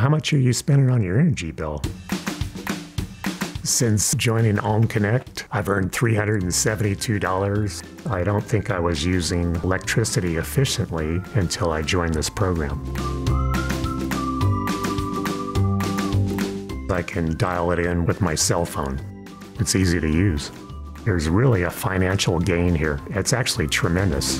How much are you spending on your energy bill? Since joining OhmConnect, I've earned $372. I don't think I was using electricity efficiently until I joined this program. I can dial it in with my cell phone. It's easy to use. There's really a financial gain here. It's actually tremendous.